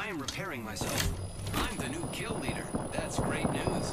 I am repairing myself. I'm the new kill leader. That's great news.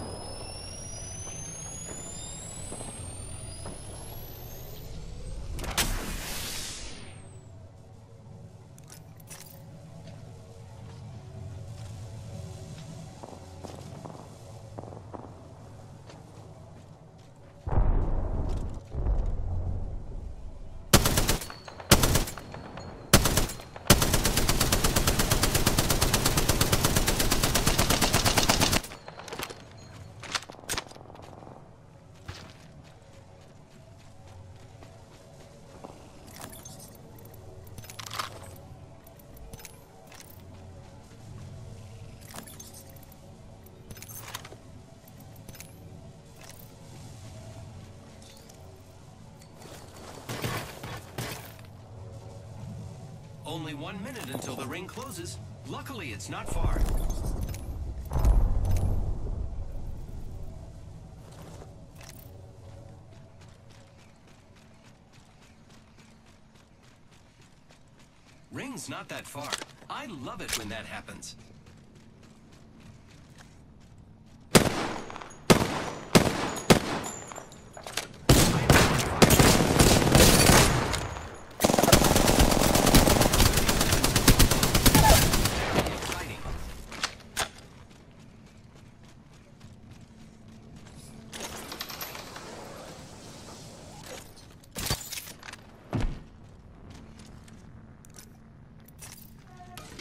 Only one minute until the ring closes. Luckily, it's not far. Ring's not that far. I love it when that happens. Exciting.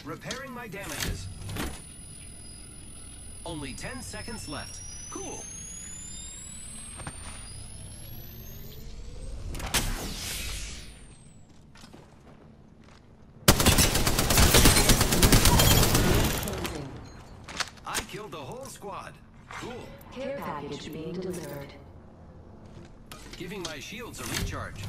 Repairing my damages. Only 10 seconds left. Cool. I killed the whole squad. Cool. Care package being delivered. Giving my shields a recharge.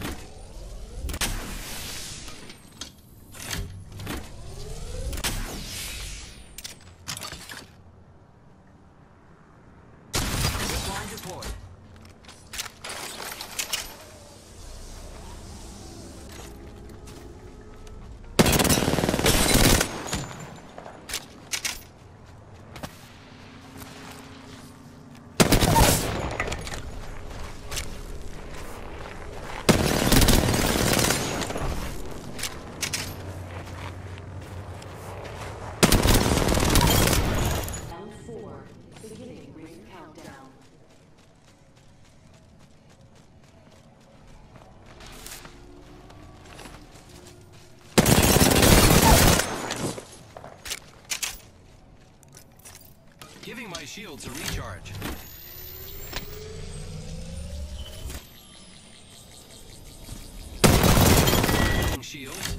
Deployed. Round four. Beginning ring countdown. Giving my shields a recharge. Shields.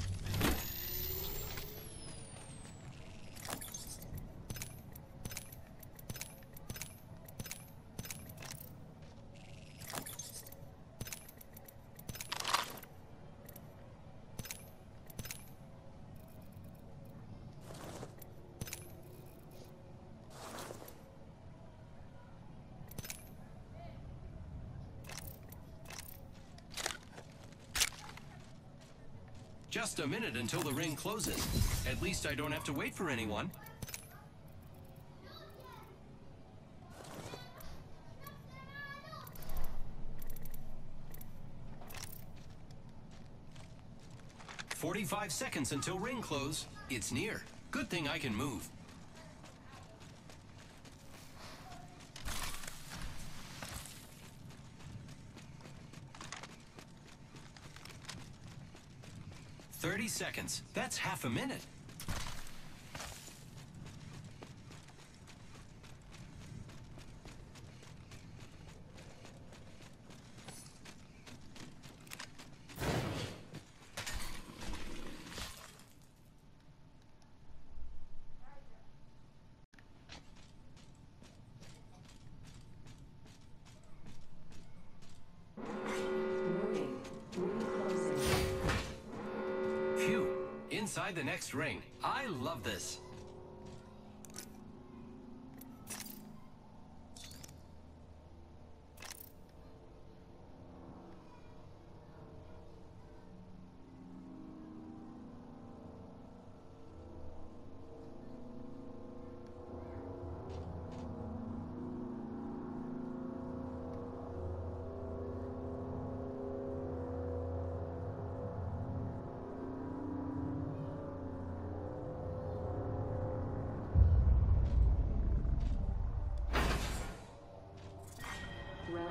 Just a minute until the ring closes. At least I don't have to wait for anyone. Forty-five seconds until ring close. It's near. Good thing I can move. Thirty seconds. That's half a minute. Warning. Ring closing. Phew. Inside the next ring. I love this.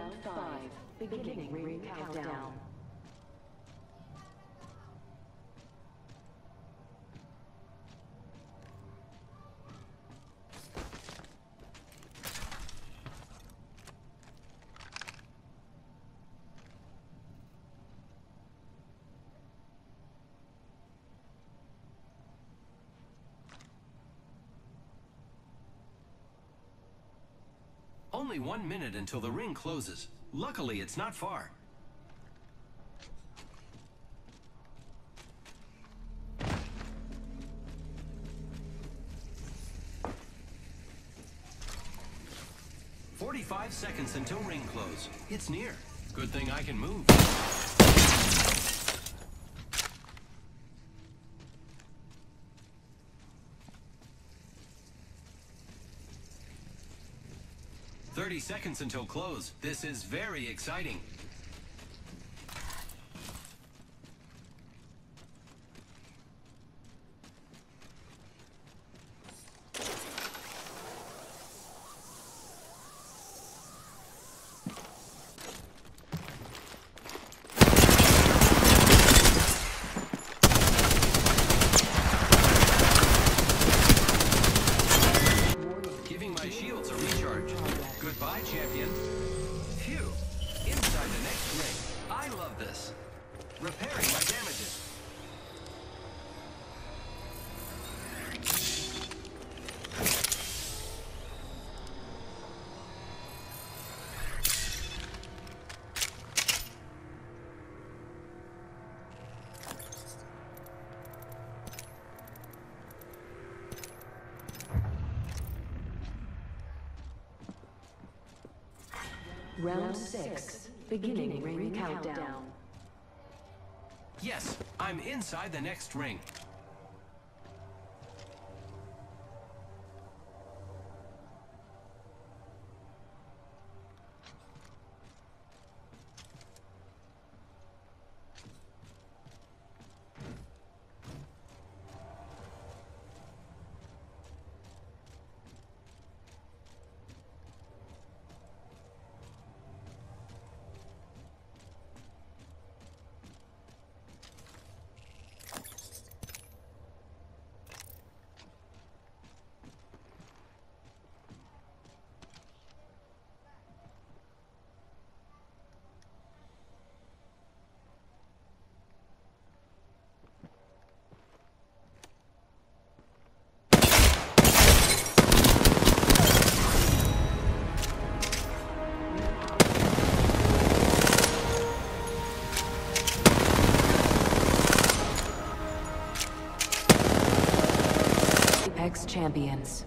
Round five. Beginning ring countdown. only one minute until the ring closes. Luckily, it's not far. Forty-five seconds until ring close. It's near. Good thing I can move. Thirty seconds until close. This is very exciting. Round six. Beginning ring countdown. Yes, I'm inside the next ring. Champions.